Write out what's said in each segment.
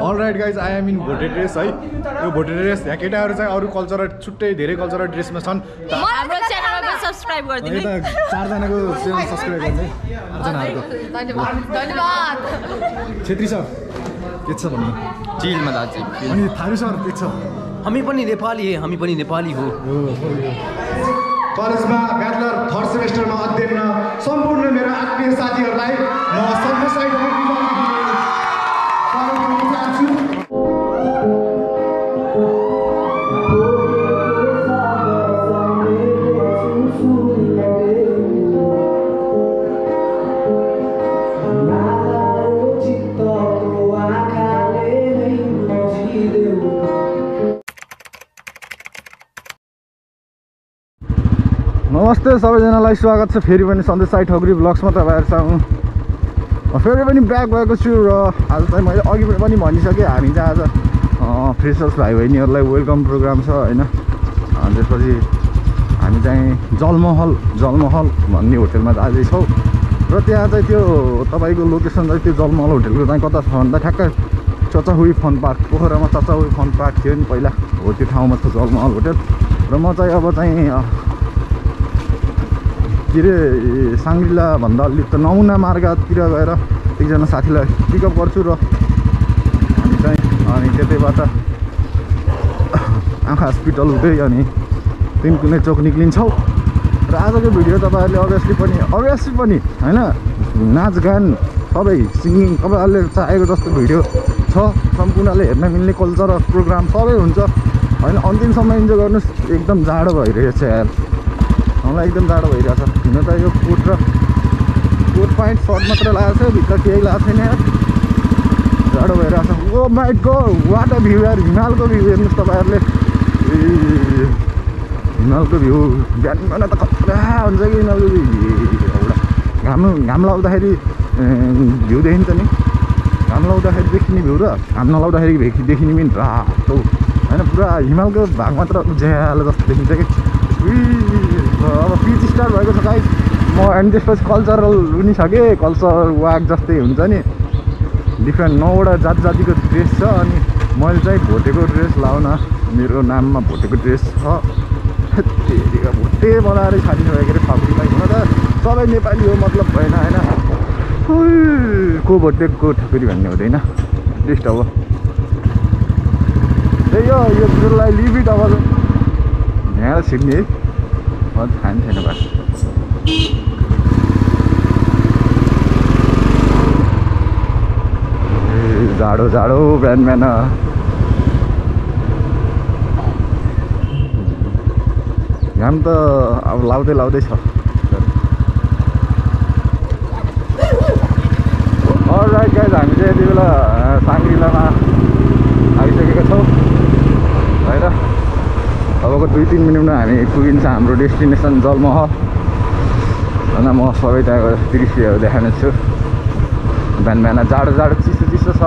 All right guys I am in Bhote dress है यो भोटे dress यहाँ केटाहरू चाहिँ अरू कल्चरल छुट्टै धेरै कल्चरल ड्रेसमा छन्। सब्सक्राइब गरिदिनु चारजनाको च्यानल सब्सक्राइब गर्ने। चारजनाहरूको धन्यवाद। छेत्री सर के छ भन्नु? चिलमा दाजु अनि थारू सर के छ? हामी पनि नेपाली हे हामी पनि नेपाली हो। कलेजमा ब्याचलर थर्ड सेमेस्टरमा अध्ययनमा सम्पूर्ण मेरो आत्मीय साथीहरूलाई म सर्वसाइड नमस्ते सबैजनालाई स्वागत छ। फेरि पनि सन्देश साई ठगरी ब्लग्समा तपाईँहरूसँग फेरि पनि ब्याक भएको छु र आज चाहिँ मैले अघि पनि भनिसकेँ हामी चाहिँ आज फ्रेसर्स भाइ बहिनीहरूलाई वेलकम प्रोग्राम छ होइन। त्यसपछि हामी चाहिँ जलमहल जलमहल भन्ने होटेलमा अझै छौँ। र त्यहाँ चाहिँ त्यो तपाईँको लोकेसन चाहिँ त्यो जलमहल होटेलको चाहिँ कता छ भन्दा ठ्याक्कै चचाहुई फन पार्क पोखरामा चचाहुई फन पार्क थियो नि पहिला। हो त्यो ठाउँमा छ जलमहल होटेल। र म चाहिँ अब चाहिँ के अरे साङ्ग्रिलाभन्दा अलिक त नमुना मार्गतिर गएर एकजना साथीलाई पिकअप गर्छु र हामी चाहिँ अनि त्यतैबाट आँखा हस्पिटल हुँदै अनि तिन कुनै चोक निक्लिन्छौँ। र आजको भिडियो तपाईँहरूले अभियसली पनि अभियसली पनि होइन? नाचगान सबै सिङ्गिङ तपाईँहरूले चाहेको जस्तो भिडियो छ। सम्पूर्णले हेर्न मिल्ने कल्चर प्रोग्राम सबै हुन्छ। होइन अन्तिमसम्म इन्जोय गर्नुहोस्। एकदम जाडो भइरहेछ यार। मलाई एकदम जाडो भइरहेछ। हुन त यो कोट र कोट प्यान्ट सर्ट मात्र लगाएको छ भित्र केही लगाएको छैन। जाडो भइरहेछ। ओ my god what a view यार। हिमालको भ्यू हेर्नुहोस् तपाईँहरूले। हिमालको भ्यू बिहान बिहान त खतरा हुन्छ कि हिमालको भ्यू घाम घाम लाउँदाखेरि भ्यू देखिन्छ नि। घाम लाउँदाखेरि देखिने भ्यू र घाम नलाउँदाखेरि देखि देखिने पनि रातो। होइन पुरा हिमालको भाग मात्र उज्यालो जस्तो देखिन्छ कि। अब पिच स्टार्ट भएको छ गाइस म अनि त्यसपछि कल्चरल पनि छ कि कल्चरल वाक जस्तै हुन्छ नि। डिफ्रेन्ट नौवटा जात जातिको ड्रेस छ अनि मैले चाहिँ भोटेको ड्रेस लाउन मेरो नाममा भोटेको ड्रेस छ। भोटे बनाएर छानिसकेको अरे फाप्रीलाई हुन त सबै नेपाली हो मतलब भएन होइन? को भोटेको ठकुरी भन्ने हुँदैन। लिस्ट अब। त्यही हो यो ड्रिललाई लिभिट अब। यहाँ छिर्ने है बस ए, जाडो जाडो बिहान बिहान घाम त अब लाउँदै लाउँदै छ। राइट गाइज हामी चाहिँ यति बेला साङ्ग्रिलामा आइसकेका छौँ। अबको दुई तिन मिनटमा हामी पुगिन्छ हाम्रो डेस्टिनेसन जलमहल। होइन म सबै त्यहाँको दृश्यहरू देखाउनेछु बिहान बिहान जाडो जाडो चिसो चिसो छ।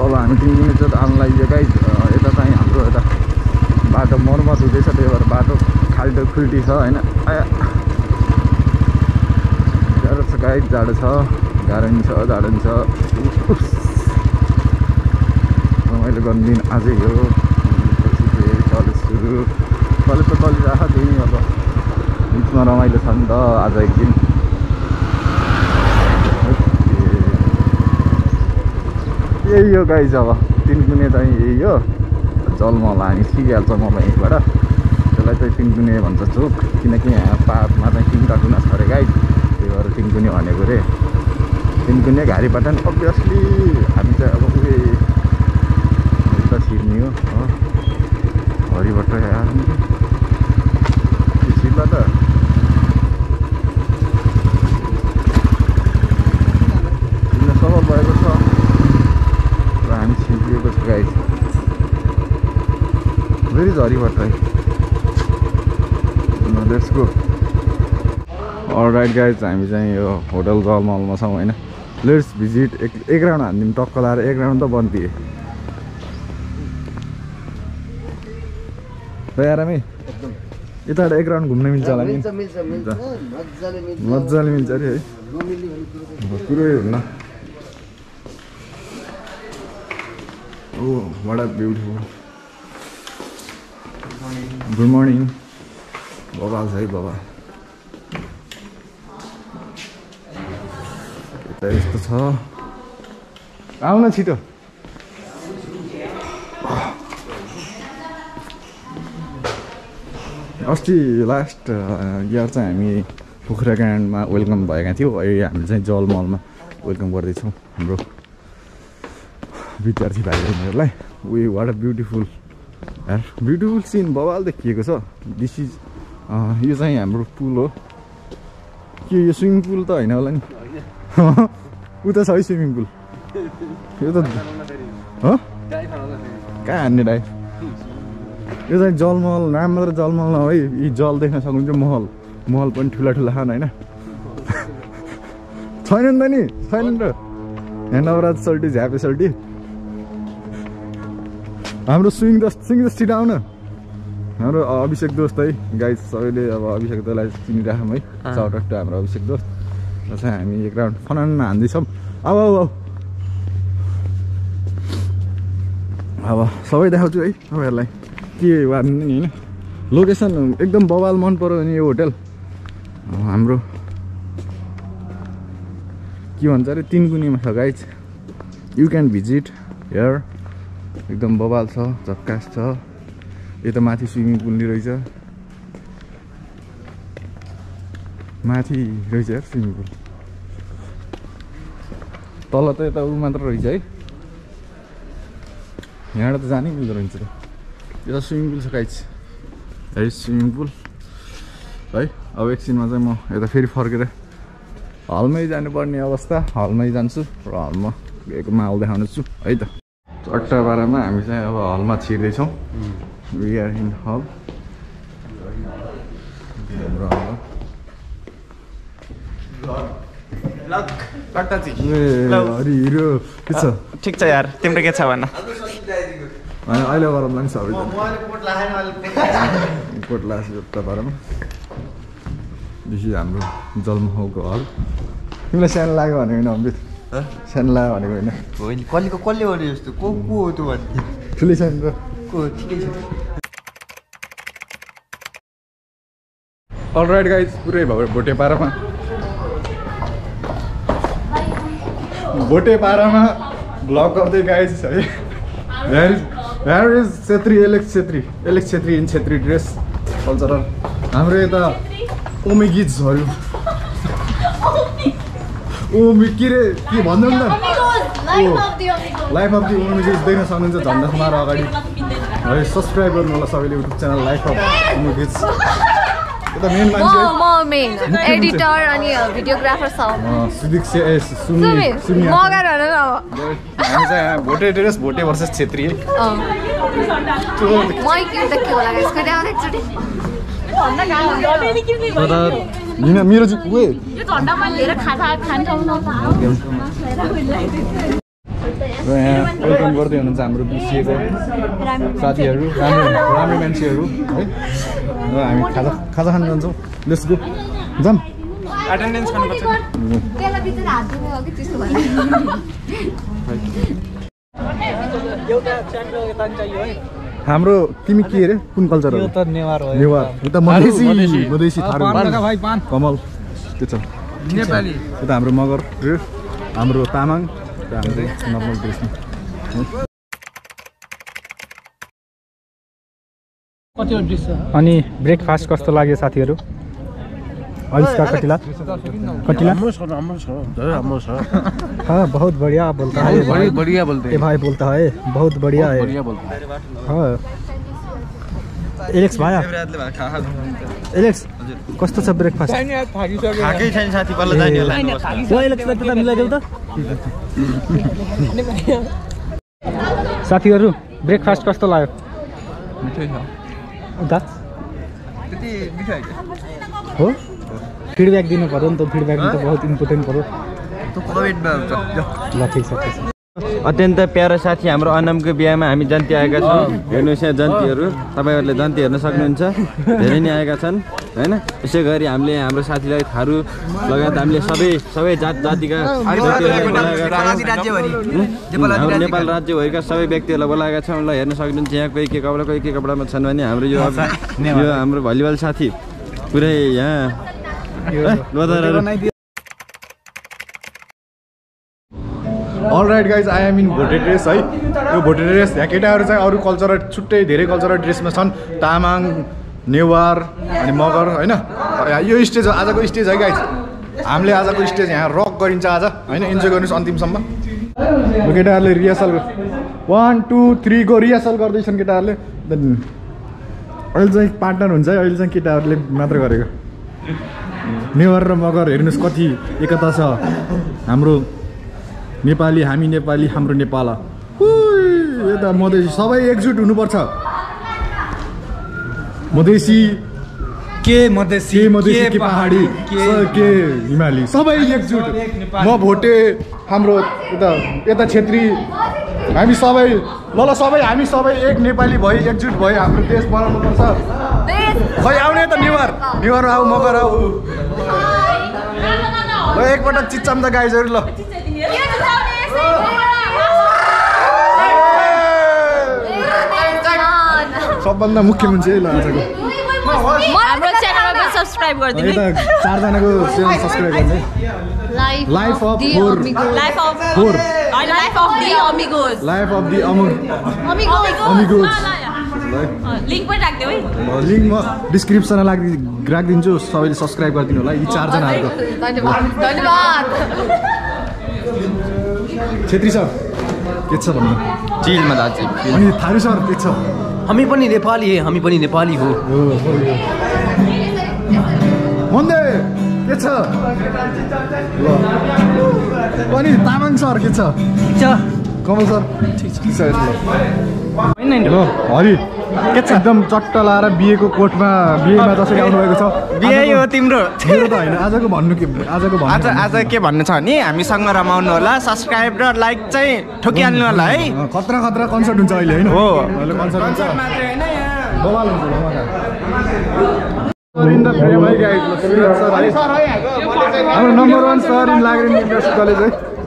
अब हामी तिन चाहिँ आउनु लागि गाई यता चाहिँ हाम्रो यता बाटो मर्मत हुँदैछ त्यही भएर बाटो खाल्टो खुल्टी छ होइन। आया जाडो छ गाई जाडो छ गाह्रो नि छ। रमाइलो गर्ने दिन आजै हो। पछि फेरि कलेज सुरु। कलेज त चलिरहेको त्यही अब। बिचमा रमाइलो छ नि त आज एक दिन। यही हो गाई अब। तिन कुने चाहिँ यही हो। जलमल हामी सिकिहाल्छ मलाई यहीँबाट। त्यसलाई चाहिँ तिनकुने भन्छ चोक। किनकि यहाँ पाहाडमा चाहिँ तिनवटा टुना छ अरे गाई भएर तिनकुने भनेको रे तिनकुने घारीपाटन अभियसली हामी चाहिँ अब उयो उता छिर्ने हो हरिबाट छिर्ला त सफल भएको छ। र हामी छिरिएको छ गाई भेरी झरीबाट लेट्स गो राइट गाइज हामी चाहिँ यो होटल जलमलमा छौँ होइन? लेट्स भिजिट एक एक राउन्ड हानिदिउँ टक्क लाएर एक राउन्ड त बन्दिए। आरामै? यताबाट एक राउन्ड घुम्न मिल्छ होला मजाले मिल्छ। अरे है? कुरो हुन्न ओ what a beautiful good morning बाबा छ है बाबा। यस्तो छ। आउन छिटो। अस्ति लास्ट इयर चाहिँ हामी पोखरा ग्रान्डमा वेलकम भएका थियौँ। अहिले हामी चाहिँ जलमलमा वेलकम गर्दैछौँ हाम्रो विद्यार्थी भाइ बहिनीहरूलाई way what a beautiful beautiful scene बवाल देखिएको छ। दिस इज यो चाहिँ हाम्रो पुल हो। के यो स्विमिङ पुल त होइन होला नि? उता छ है स्विमिङ पुल यो त ह कहाँ हान्ने डाइ यो चाहिँ जलमहल नाम मात्र जलमहल है यी जल देख्न सक्नुहुन्छ महल महल पनि ठुला ठुला खान होइन छैन नि त नि छैन नि त यहाँ नवराज सल्टी झ्यापे सल्टी हाम्रो swing the swing the street आउन हाम्रो अभिषेक दोस्त है गाई सबैले अब अभिषेक दोस्तलाई चिनिराखौँ है चाउट टु हाम्रो अभिषेक दोस्त चाहिँ हामी एक राउन्ड फनान हान्दैछौँ अब अब अब सबै देखाउँछु है तपाईँहरूलाई के वार्नु नि होइन लोकेसन एकदम बवाल मन पऱ्यो भने यो होटल। हाम्रो। के भन्छ अरे तिनकुनीमा छ guys you can visit here एकदम बवाल छ झक्कास छ। यता माथि स्विमिङ पुल नि रहेछ। माथि रहेछ यार स्विमिङ पुल तल त यता ऊ मात्र रहेछ है। यहाँबाट त जानै मिल्दो रहेछ त यता स्विमिङ पुल छ गाइज है स्विमिङ पुल। है अब एकछिनमा चाहिँ म यता फेरि फर्केर हलमै जानुपर्ने अवस्था हलमै जान्छु र हलमा गएको माहौल देखाउनेछु है त। चट्टा बाह्रमा हामी चाहिँ अब हलमा छिर्दैछौँ। आर इन हल हाम्रो हल छ ठिक छ यार तिम्रो के छ भन्न होइन अहिले नि सबैजना कोट लास चट्टा बाह्रमा देखि हाम्रो जलमहलको हल तिमीलाई सानो लाग्यो भनेको होइन अमृत सानो लाग्यो भनेको होइन होइन कसलेको कसले गर्यो जस्तो को को हो त्यो भन्ने ठुलै सानो को ठिकै छ अलराइट गाइज पुरै भयो भोटे पारामा भोटे पारामा ब्लग गर्दै गाइज है। Here is here is Chhetri Alex Chhetri Alex Chhetri in Chhetri dress cultural हाम्रो यता ओमे गिजहरू ओमी के रे के भन्नु नि त? लाइफ अफ दि ओमे गिज देख्न सक्नुहुन्छ झन्डा समाएर अगाडि। है सब्सक्राइब गर्नु होला सबैले युट्युब च्यानल लाइफ अफ ओमे मेन म मान्छे है। म मेन एडिटर अनि भिडियोग्राफर छ। हामी चाहिँ भोटे भोटे भर्सेस छेत्री। मेरो र यहाँ वेलकम गर्दै हुनुहुन्छ हाम्रो बिसिएको साथीहरू राम्रो राम्रो मान्छेहरू है। र हामी खाजा खाजा खान जान्छौँ लेट्स गो जाम एटेन्डेन्स गर्नुपर्छ त्यसलाई बिचरा हात दुख्ने हो कि त्यस्तो भयो हाम्रो तिमी के अरे कुन कल्चर हो नेवार हो नेवार उता मधेसी मधेसी थारू कमल त्यो छ नेपाली यता हाम्रो मगर ड्रेस हाम्रो तामाङ र हाम्रो नर्मल ड्रेसमा अनि ब्रेकफास्ट कस्तो लाग्यो साथीहरू? अविष्कार कटिला कटिला हाँ बहुत बढ़िया बोलता है बड़ी बढ़िया बोलते ये भाई बोलता है? बहुत बढ़िया है। बढ़िया बोलते हैं। हाँ एलेक्स भाया एलेक्स कस्तो छ ब्रेकफास्ट? खाएकै छैन साथी बल्ल जाने होला। ल एलेक्सलाई त्यता मिलाइदेऊ त। साथीहरू ब्रेकफास्ट कस्तो लाग्यो? उता हो? फिडब्याक दिनु पऱ्यो नि त फिडब्याक त बहुत इम्पोर्टेन्ट पऱ्यो ल ठिक छ। अत्यन्त प्यारो साथी हाम्रो अनमको बिहामा हामी जन्ती आएका छौँ। हेर्नुहोस् यहाँ जन्तीहरू। तपाईँहरूले जन्ती हेर्न सक्नुहुन्छ। धेरै नै आएका छन् होइन? यसै गरी हामीले हाम्रो साथीलाई थारू लगायत हामीले सबै सबै जात जातिका? हाम्रो नेपाल राज्यभरिका सबै व्यक्तिहरूलाई बोलाएका छौँ। ल हेर्न सक्नुहुन्छ यहाँ कोही के कपडा कोही के कपडामा छन् भने हाम्रो यो यो हाम्रो भलिबल साथी। पुरै यहाँ। All right guys I am in Bhote dress है यो भोटे ड्रेस यहाँ केटाहरू चाहिँ अरू कल्चरल छुट्टै धेरै कल्चरल ड्रेसमा छन्। तामाङ नेवार अनि मगर होइन? यो स्टेज हो आजको स्टेज है गाइज हामीले आजको स्टेज यहाँ रक गरिन्छ आज होइन? इन्जोय गर्नुहोस् अन्तिमसम्म। केटाहरूले रिहर्सल वान टू थ्रीको रिहर्सल गर्दैछन् केटाहरूले। अहिले चाहिँ पार्टनर हुन्छ है अहिले चाहिँ केटाहरूले मात्र गरेको। नेवार र मगर हेर्नुहोस् कति एकता छ। हाम्रो नेपाली हामी नेपाली हाम्रो नेपाल। यता मधेसी सबै एकजुट हुनुपर्छ। मधेसी के मधेसी के मधेसी के पहाडी के हिमाली सबै एकजुट। म भोटे हाम्रो यता यता छेत्री हामी सबै ल ल सबै हामी सबै एक नेपाली भई एकजुट भई हाम्रो देश बनाउनु पर्छ खै आउने त नेवार। नेवार आऊ मगर आऊ। ल एकपटक चिच्चाम त गाइजहरू ल। सबभन्दा मुख्य मान्छे ल आजको हाम्रो च्यानलमा सब्सक्राइब गरिदिनु चारजनाको च्यानल सब्सक्राइब गर्ने। Life of four life of four life of the amigos life of the Amu amigos link पनि राखिदियो है। लिङ्क म डिस्क्रिप्सनमा राखि राखिदिन्छु। सबैले सब्सक्राइब गरिदिनु होला। यी चारजनाहरूको। धन्यवाद। धन्यवाद। छेत्री सर के छ भन्नु? चिलमा दाजु अनि थारू सर के छ? हामी पनि नेपाली हे हामी पनि नेपाली हो। मन्दे के छ? अनि तामाङ सर के छ? कमल सर ठिक छ। ल हरि। के छ? एकदम चट्ट लाएर बिहेको कोटमा बिहेमा जसरी आउनुभएको छ। बिहे हो तिम्रो। मेरो त होइन आजको भन्नु के आजको आज आज के भन्नु छ भने हामीसँग रमाउनु होला सब्सक्राइब र लाइक चाहिँ ठोकिहाल्नु होला है। खतरा खतरा कन्सर्ट हुन्छ अहिले होइन? हो। अहिले कन्सर्ट हुन्छ। है है। हाम्रो number one sir in university college है।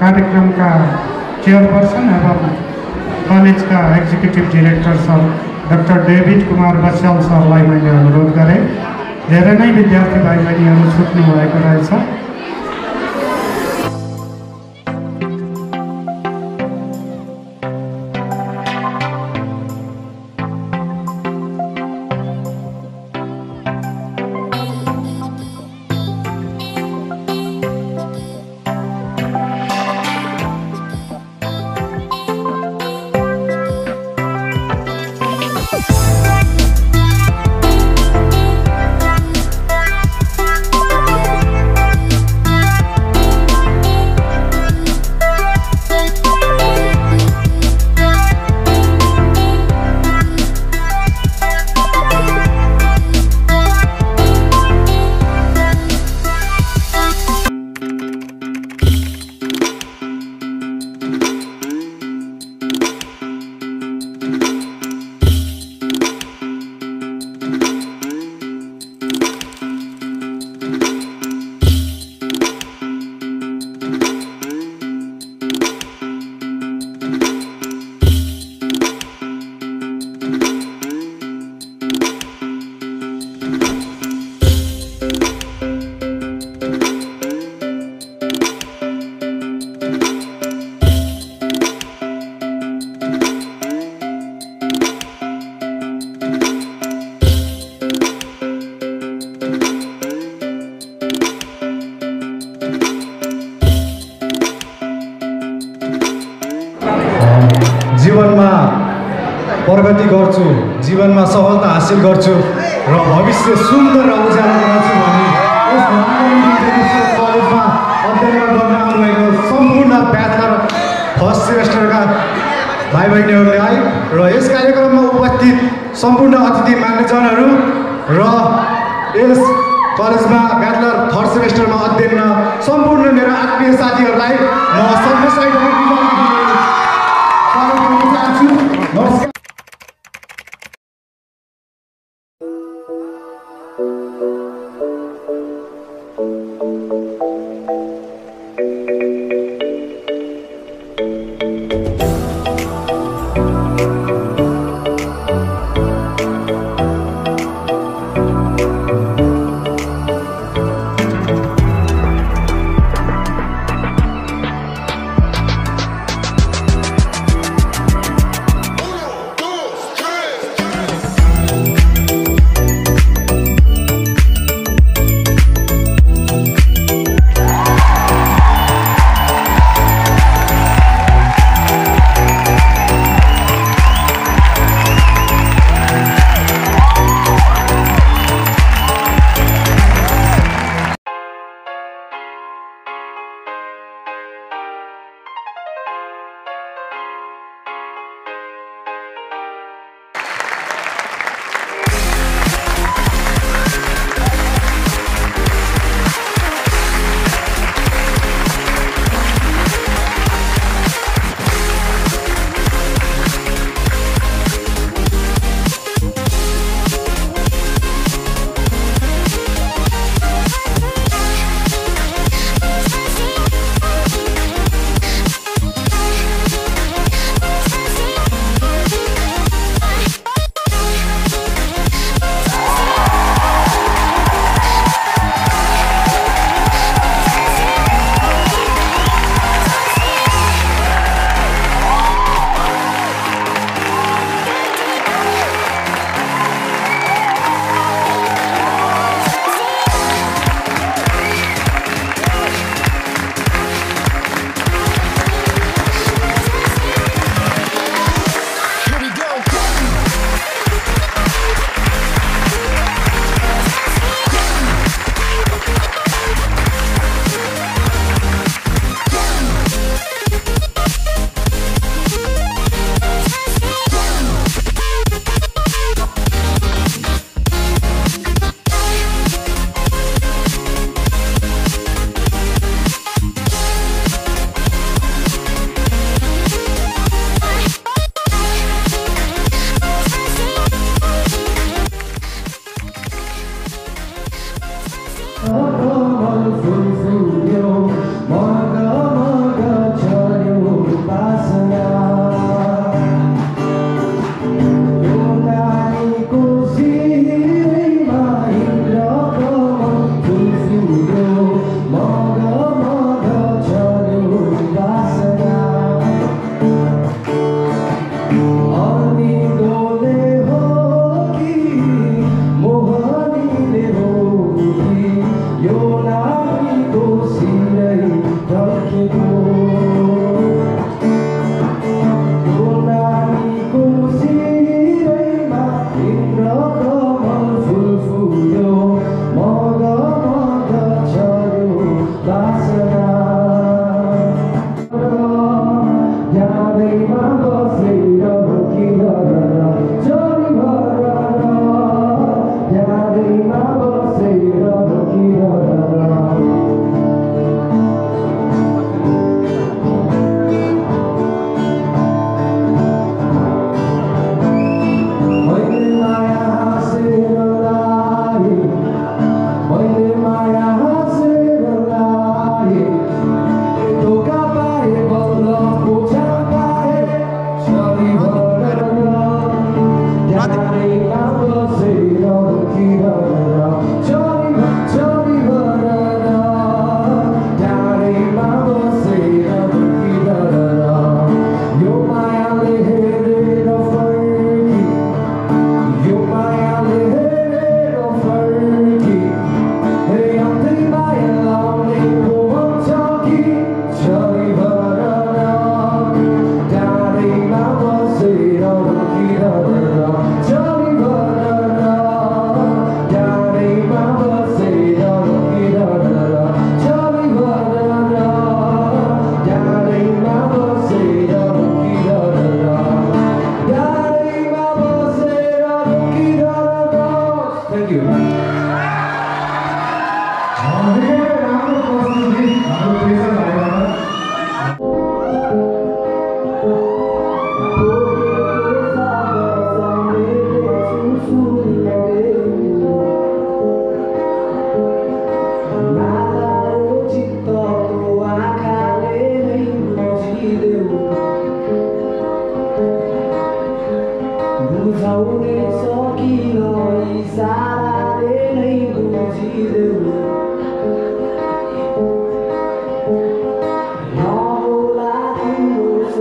कार्यक्रमका चेयरपर्सन एवं कलेजका executive director sir doctor David Kumar Basyal सरलाई मैं अनुरोध गरेँ धरें विद्यार्थी भाई बहिनीहरू छुट्नु भएको हासिल गर्छु र भविष्य सुन्दर र उज्यालो गर्छु भने यस कलेजमा अध्ययन गर्न आउनुभएको सम्पूर्ण ब्याचलर फर्स्ट सेमेस्टरका भाइ बहिनीहरूले है र यस कार्यक्रममा उपस्थित सम्पूर्ण अतिथि मान्यजनहरू र यस कलेजमा ब्याचलर थर्ड सेमेस्टरमा अध्ययन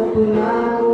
Aku nak